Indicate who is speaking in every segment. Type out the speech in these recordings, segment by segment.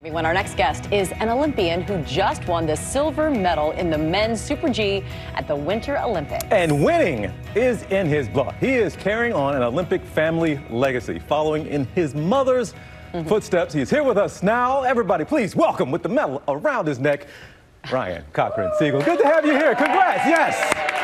Speaker 1: Everyone, our next guest is an Olympian who just won the silver medal in the men's Super G at the Winter Olympics.
Speaker 2: And winning is in his blood. He is carrying on an Olympic family legacy, following in his mother's mm-hmm. footsteps. He is here with us now. Everybody, please welcome with the medal around his neck, Ryan Cochran Siegle. Good to have you here. Congrats. Yes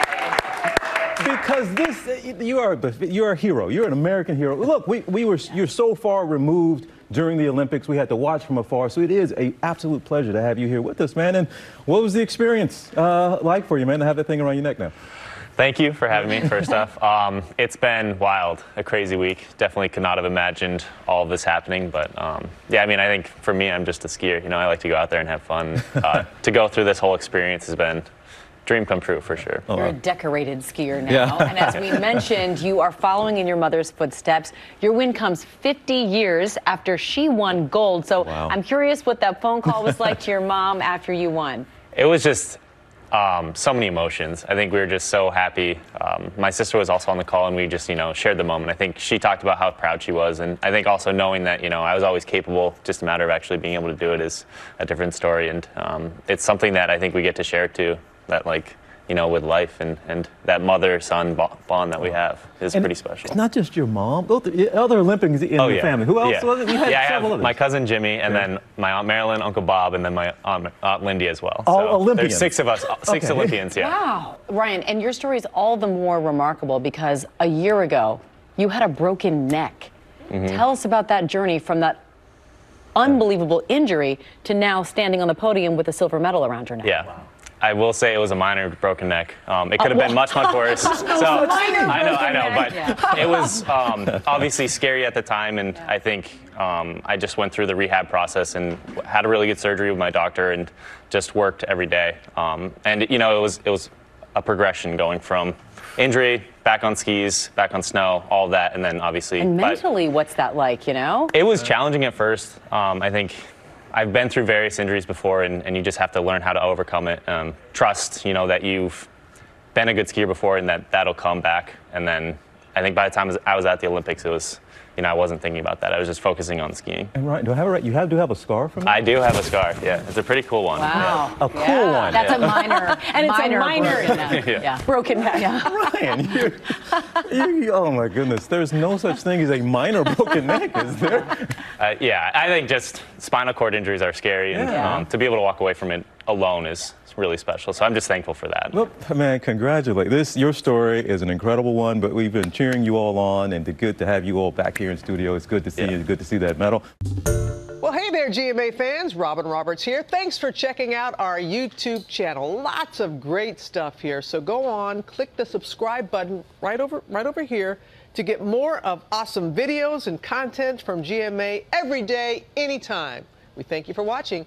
Speaker 2: because this you are you're a hero. You're an American hero. Look, we, we were you're so far removed during the Olympics. We had to watch from afar, so it is a absolute pleasure to have you here with us, man. And what was the experience uh, like for you, man, to have that thing around your neck now?
Speaker 3: Thank you for having me, first off. Um, it's been wild, a crazy week. Definitely could not have imagined all of this happening. But um, yeah, I mean, I think for me, I'm just a skier. You know, I like to go out there and have fun. Uh, to go through this whole experience has been dream come true for sure.
Speaker 1: You're a decorated skier now. Yeah. and as we mentioned, you are following in your mother's footsteps. Your win comes 50 years after she won gold. So wow. I'm curious what that phone call was like to your mom after you won.
Speaker 3: It was just um, so many emotions. I think we were just so happy. Um, my sister was also on the call, and we just, you know, shared the moment. I think she talked about how proud she was, and I think also knowing that, you know, I was always capable. Just a matter of actually being able to do it is a different story, and um, it's something that I think we get to share too that like you know, with life and, and that mother-son bond that we have is
Speaker 2: and
Speaker 3: pretty special.
Speaker 2: It's not just your mom, both other Olympians in
Speaker 3: oh,
Speaker 2: your
Speaker 3: yeah.
Speaker 2: family. Who else
Speaker 3: yeah.
Speaker 2: was it? You had
Speaker 3: yeah,
Speaker 2: several
Speaker 3: I have
Speaker 2: others.
Speaker 3: my cousin Jimmy, and yeah. then my aunt Marilyn, Uncle Bob, and then my aunt, aunt Lindy as well.
Speaker 2: All so Olympians.
Speaker 3: There's six of us, six okay. Olympians. Yeah.
Speaker 1: Wow, Ryan, and your story is all the more remarkable because a year ago you had a broken neck. Mm-hmm. Tell us about that journey from that unbelievable injury to now standing on the podium with a silver medal around your neck.
Speaker 3: Yeah. Wow. I will say it was a minor broken neck. Um, it could have uh, been much, much worse. so
Speaker 1: I
Speaker 3: know, I know, but yeah. it was um, obviously scary at the time, and yeah. I think um, I just went through the rehab process and had a really good surgery with my doctor, and just worked every day. Um, and you know, it was it was a progression going from injury back on skis, back on snow, all that, and then obviously.
Speaker 1: And mentally, what's that like? You know?
Speaker 3: It was challenging at first. Um, I think I've been through various injuries before, and, and you just have to learn how to overcome it. Um, trust, you know, that you've been a good skier before, and that that'll come back. And then I think by the time I was at the Olympics, it was you know, I wasn't thinking about that. I was just focusing on skiing.
Speaker 2: And right, do I have it right? You have do have a scar from it?
Speaker 3: I do have a scar. Yeah, it's a pretty cool one.
Speaker 1: Wow,
Speaker 2: yeah. a cool yeah. one.
Speaker 1: That's yeah. a minor, and it's minor a minor, broken, yeah. yeah. broken neck.
Speaker 2: Yeah. Ryan, you, you, oh my goodness, there's no such thing as a minor broken neck, is there?
Speaker 3: Uh, yeah, I think just spinal cord injuries are scary, and um, to be able to walk away from it alone is really special. So I'm just thankful for that.
Speaker 2: Well, man, congratulate. This your story is an incredible one, but we've been cheering you all on, and it's good to have you all back here in studio. It's good to see yeah. you. It's good to see that medal.
Speaker 4: Well, hey there, GMA fans. Robin Roberts here. Thanks for checking out our YouTube channel. Lots of great stuff here. So go on, click the subscribe button right over right over here to get more of awesome videos and content from GMA every day, anytime. We thank you for watching,